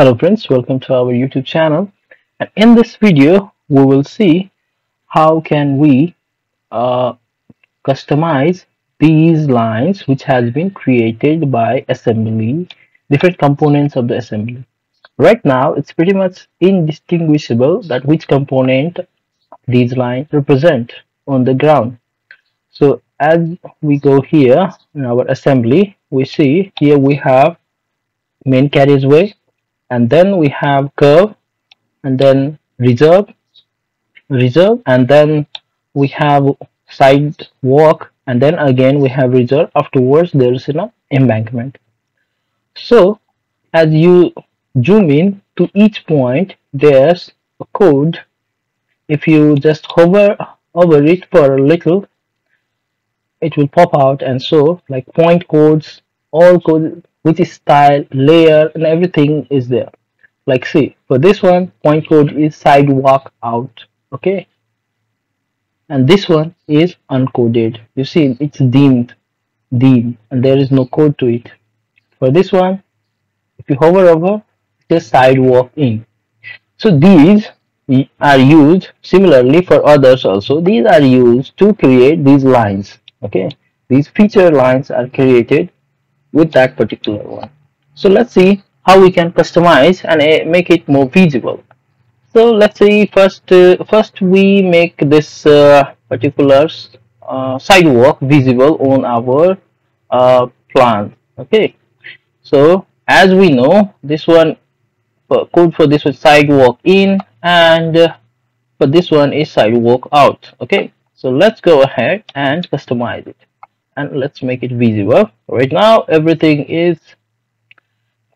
Hello friends, welcome to our YouTube channel. And in this video, we will see how can we uh, customize these lines which has been created by assembly, different components of the assembly. Right now, it's pretty much indistinguishable that which component these lines represent on the ground. So as we go here in our assembly, we see here we have main carriageway and then we have curve and then reserve reserve and then we have sidewalk and then again we have reserve. Afterwards there is an embankment. So as you zoom in to each point there's a code. If you just hover over it for a little it will pop out. And so like point codes all code which is style layer and everything is there. Like see for this one point code is sidewalk out okay? And this one is uncoded. You see it's deemed deemed and there is no code to it. For this one if you hover over it is sidewalk in. So these are used similarly for others also these are used to create these lines okay? These feature lines are created with that particular one. So let's see how we can customize and uh, make it more visible so let's see first uh, first we make this uh, particular uh, sidewalk visible on our uh, plan. Okay. So as we know this one code for this was sidewalk in and uh, for this one is sidewalk out. Okay. So let's go ahead and customize it and let's make it visible right now everything is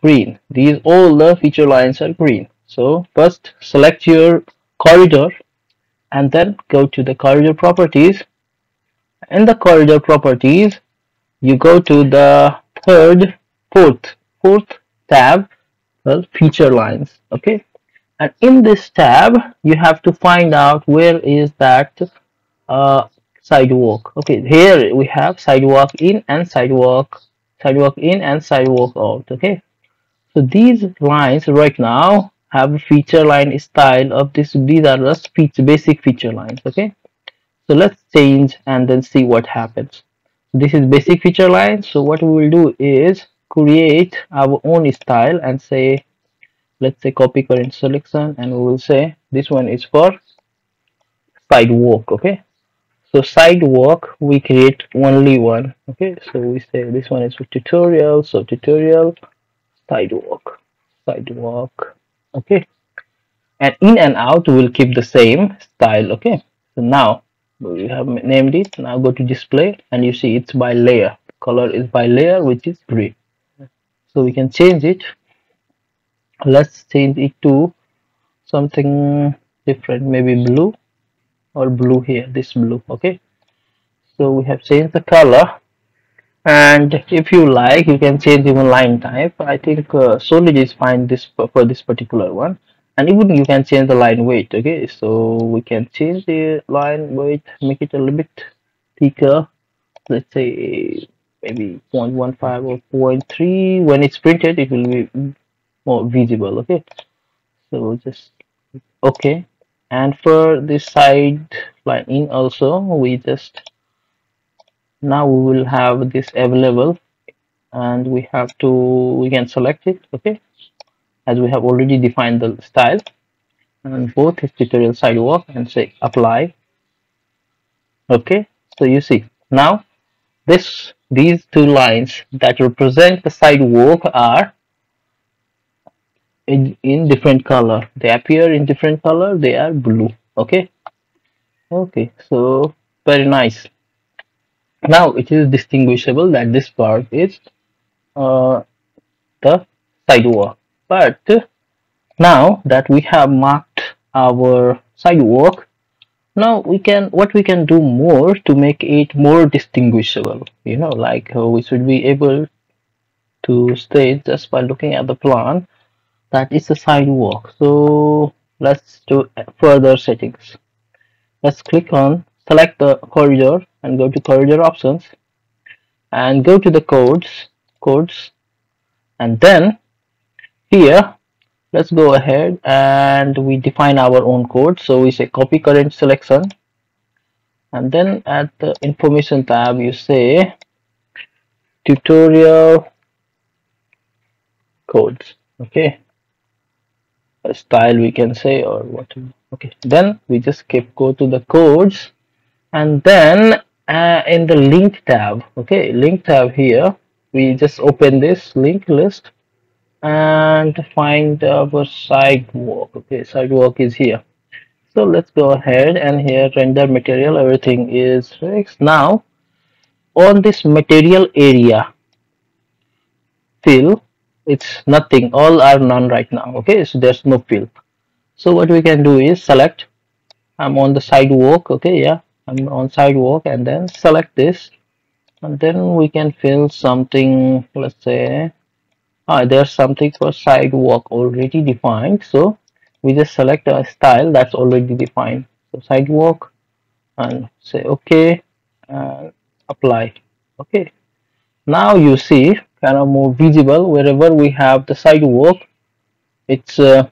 green. These all the feature lines are green. So first select your corridor and then go to the corridor properties. In the corridor properties you go to the third fourth fourth tab well feature lines okay? And in this tab you have to find out where is that uh, sidewalk. Okay here we have sidewalk in and sidewalk sidewalk in and sidewalk out okay? So these lines right now have feature line style of this these are the basic feature lines okay? So let's change and then see what happens. This is basic feature line so what we will do is create our own style and say let's say copy current selection and we will say this one is for sidewalk okay so sidewalk we create only one. Okay so we say this one is for tutorial. So tutorial sidewalk sidewalk. Okay. And in and out will keep the same style. Okay. So now we have named it. Now go to display and you see it's by layer. Color is by layer which is green so we can change it. Let's change it to something different maybe blue or blue here this blue okay? So we have changed the color. And if you like you can change even line type. I think uh, solid is fine this for this particular one. And even you can change the line weight okay? So we can change the line weight make it a little bit thicker. Let's say maybe 0.15 or 0.3 when it's printed it will be more visible okay? So just okay and for this side lining also we just now we will have this available. And we have to we can select it okay? As we have already defined the style. And both is tutorial sidewalk and say apply. Okay so you see now this these two lines that represent the sidewalk are in, in different color. They appear in different color they are blue. Okay? Okay so very nice. Now it is distinguishable that this part is uh, the sidewalk. But now that we have marked our sidewalk now we can what we can do more to make it more distinguishable you know like uh, we should be able to state just by looking at the plan that is a sidewalk so let's do further settings. Let's click on select the corridor and go to corridor options and go to the codes codes and then here let's go ahead and we define our own code. So we say copy current selection. And then at the information tab you say tutorial codes. Okay style we can say or whatever okay. Then we just keep go to the codes and then uh, in the link tab okay link tab here we just open this link list and find our sidewalk okay sidewalk is here. So let's go ahead and here render material everything is fixed. Now on this material area fill it's nothing. All are none right now. Okay? So there's no fill so what we can do is select. I'm on the sidewalk. Okay? Yeah. I'm on sidewalk and then select this. And then we can fill something let's say ah, there's something for sidewalk already defined. So we just select a style that's already defined. So sidewalk and say okay and apply. Okay? Now you see kind of more visible wherever we have the sidewalk. It's uh,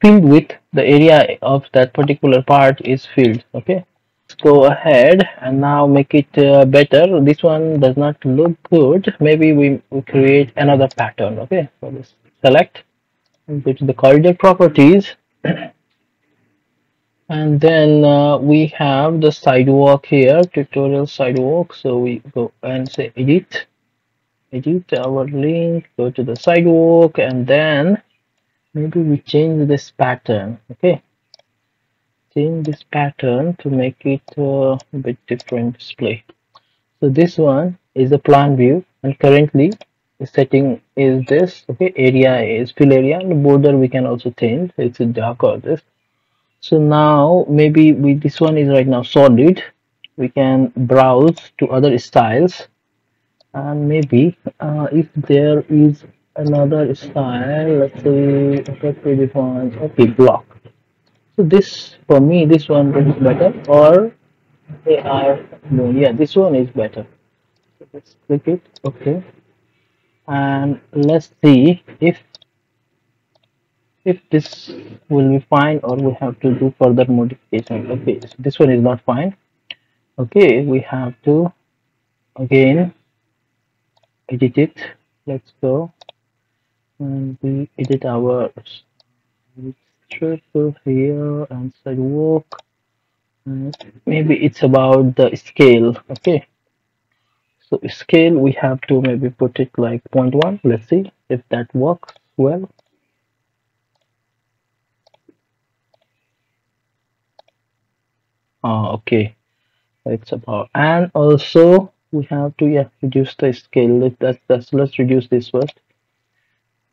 filled with the area of that particular part is filled okay? Let's go ahead and now make it uh, better. This one does not look good. Maybe we, create another pattern okay? So let's select and go to the corridor properties. And then uh, we have the sidewalk here tutorial sidewalk. So we go and say edit edit our link go to the sidewalk and then maybe we change this pattern okay? Change this pattern to make it uh, a bit different display. So this one is the plan view and currently the setting is this okay? Area is fill area and border we can also change. It's a dark or this so now maybe we this one is right now solid. We can browse to other styles and maybe uh, if there is another style let's say okay predefined okay block. So this for me this one is better. Or AI no yeah this one is better. Let's click it okay. And let's see if if this will be fine or we have to do further modification. Okay so this one is not fine. Okay we have to again edit it. Let's go. And we edit our circle here and sidewalk. And maybe it's about the scale okay? So scale we have to maybe put it like 0.1 let's see if that works well. Uh, okay. It's about and also we have to yeah reduce the scale. Let that's, let's reduce this first.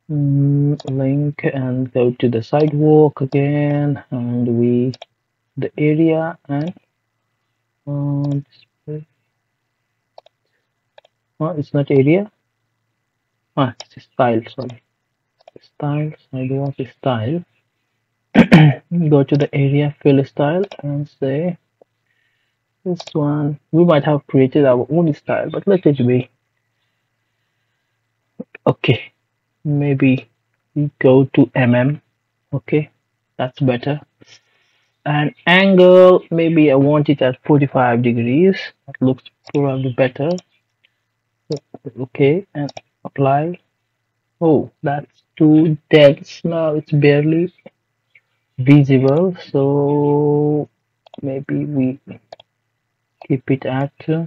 Mm, link and go to the sidewalk again and we the area and um, oh, it's not area? Ah it's style sorry. Style sidewalk style. Go to the area fill style and say this one we might have created our own style but let it be. Okay maybe we go to mm okay that's better. And angle maybe I want it at 45 degrees that looks probably better. Okay and apply. Oh that's too dense now it's barely visible so maybe we keep it at uh,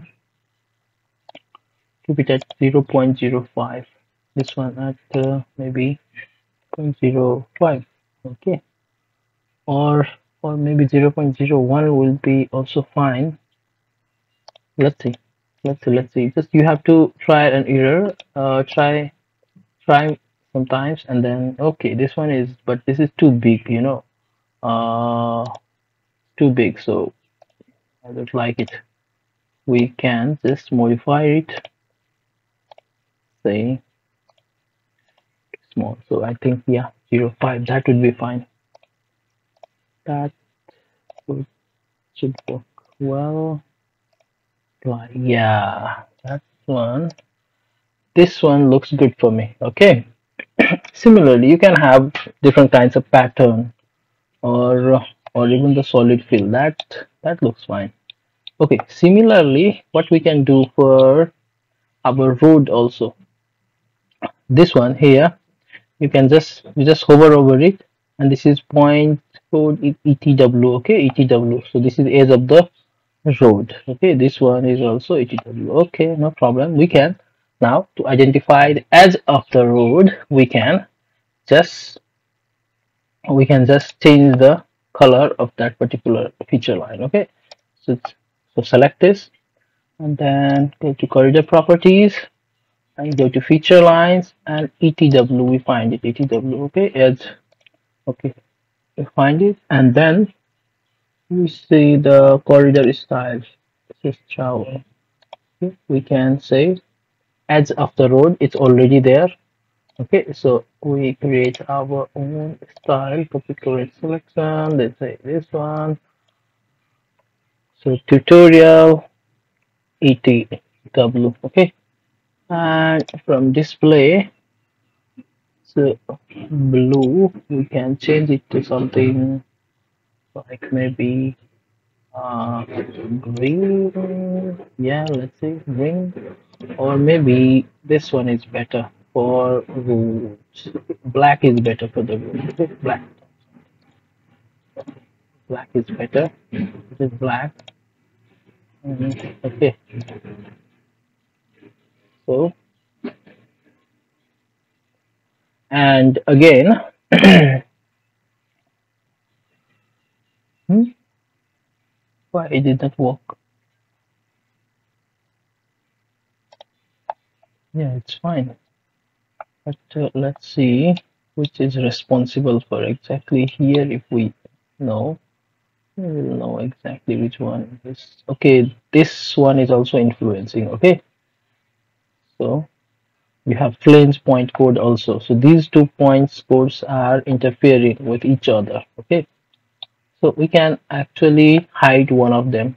keep it at 0 0.05 this one at uh, maybe 0.05 okay. Or or maybe 0 0.01 will be also fine. Let's see. Let's see let's see. Just you have to try an error uh, try try sometimes and then okay this one is but this is too big you know. Uh too big so I don't like it. We can just modify it. Say small. So I think yeah 0 05 that would be fine. That would, should work well. Apply yeah that one. This one looks good for me. Okay. Similarly you can have different kinds of pattern or or even the solid fill. That that looks fine okay similarly what we can do for our road also. This one here you can just you just hover over it and this is point code etw okay etw so this is edge of the road okay this one is also etw okay no problem. We can now to identify the edge of the road we can just we can just change the color of that particular feature line okay. So so select this and then go to corridor properties and go to feature lines and etw we find it etw okay edge okay we find it and then we see the corridor style this is travel okay. we can say edge of the road it's already there okay so we create our own style copy correct selection let's say this one so tutorial etw okay? And from display so blue we can change it to something like maybe uh green yeah let's say green. Or maybe this one is better for roots. Black is better for the okay? Black black is better. It is black. Mhm. okay. So and again hmm, why it did not work? Yeah it's fine. But uh, let's see which is responsible for exactly here if we know we will know exactly which one is. Okay this one is also influencing okay? So we have flange point code also. So these two points codes are interfering with each other okay? So we can actually hide one of them.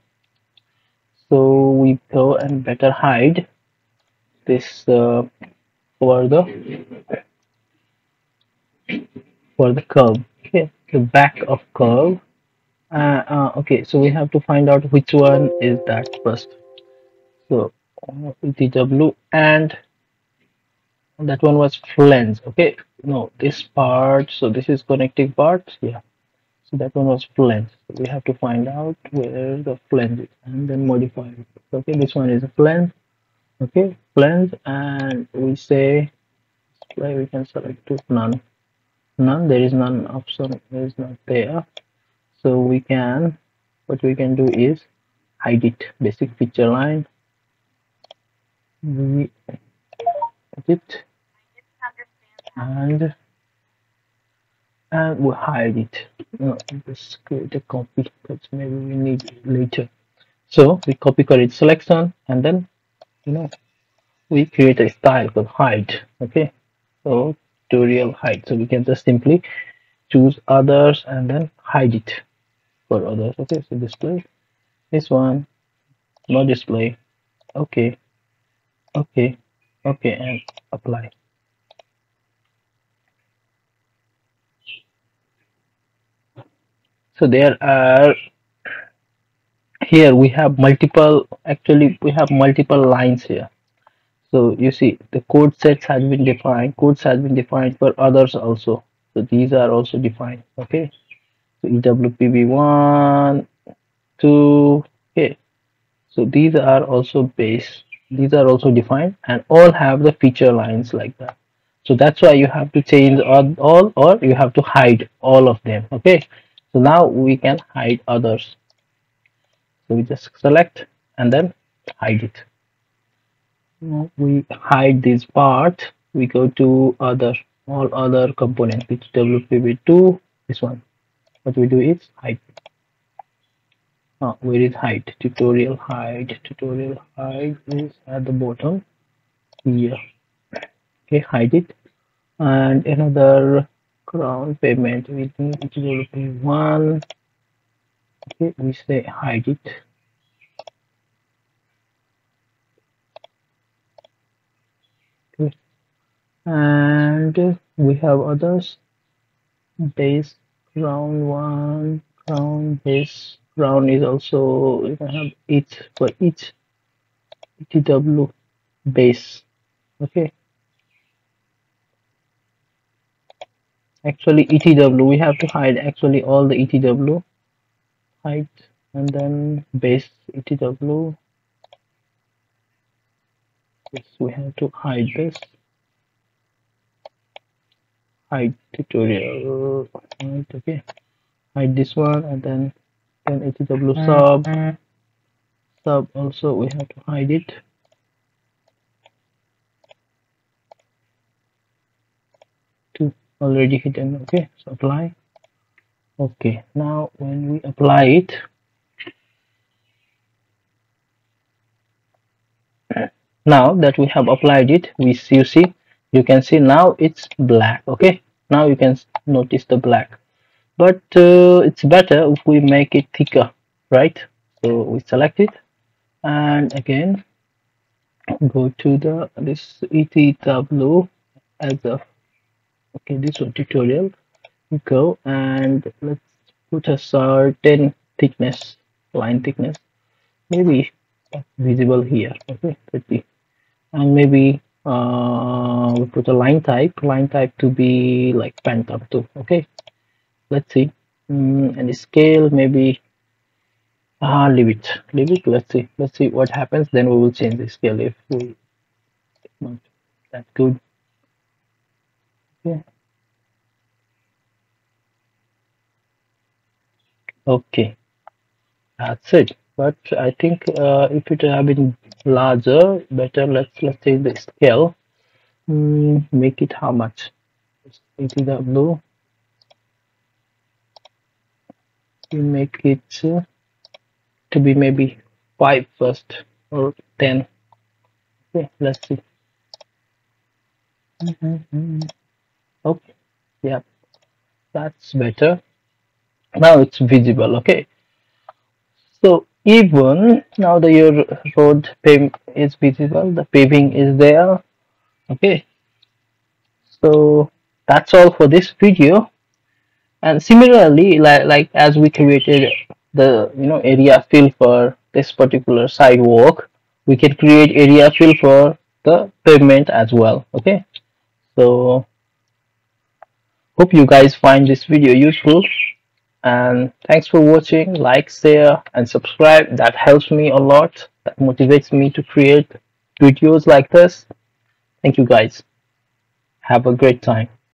So we go and better hide this uh, for the for the curve okay? The back of curve uh, uh, okay so we have to find out which one is that first. So etw and that one was flange okay? No this part so this is connecting part yeah. So that one was flange. So we have to find out where the flange is and then modify it okay? This one is a flange okay? Flange and we say display we can select to none. None there is none option is not there so we can what we can do is hide it basic feature line. We it and and we hide it. No, just create a copy because maybe we need it later. So we copy correct selection and then you know we create a style called hide okay? So tutorial hide. So we can just simply choose others and then hide it for others okay so display. This one no display. Okay. Okay. Okay and apply. So there are here we have multiple actually we have multiple lines here. So you see the code sets has been defined codes has been defined for others also. So these are also defined okay so ewpb1 2 okay so these are also base these are also defined and all have the feature lines like that. So that's why you have to change all, all or you have to hide all of them okay? So now we can hide others. So we just select and then hide it. Now we hide this part we go to other all other components which wpb2 this one what we do is hide. Uh, where is hide? Tutorial hide. Tutorial hide is at the bottom here. Okay hide it. And another ground payment. We need to be one. Okay we say hide it. Okay. And we have others. Base ground one round base round is also you can have each for each etw base okay? Actually etw we have to hide actually all the etw hide and then base etw yes we have to hide this hide tutorial. Okay. Hide this one and then then etw sub. Sub also we have to hide it. To already hidden okay so apply. Okay now when we apply it now that we have applied it we see, you see you can see now it's black okay? Now you can notice the black. But uh, it's better if we make it thicker right? So we select it and again go to the this etw as a okay this one tutorial. Go and let's put a certain thickness line thickness. Maybe visible here okay? 30 and maybe uh, we put a line type line type to be like phantom too okay? Let's see. Mm, and the scale maybe ah leave it leave it let's see. Let's see what happens then we will change the scale if we not that good. Yeah okay. That's it. But i think uh, if it had been larger better let's let's say the scale. Mm, make it how much? Etw we make it uh, to be maybe 5 first or 10 okay let's see. Mm -hmm. okay yeah. That's better. Now it's visible okay. So even now that your road is visible the paving is there. Okay. So that's all for this video. And similarly like, like as we created the you know area fill for this particular sidewalk we can create area fill for the pavement as well. Okay. So hope you guys find this video useful and thanks for watching like share and subscribe. That helps me a lot. That motivates me to create videos like this. Thank you guys. Have a great time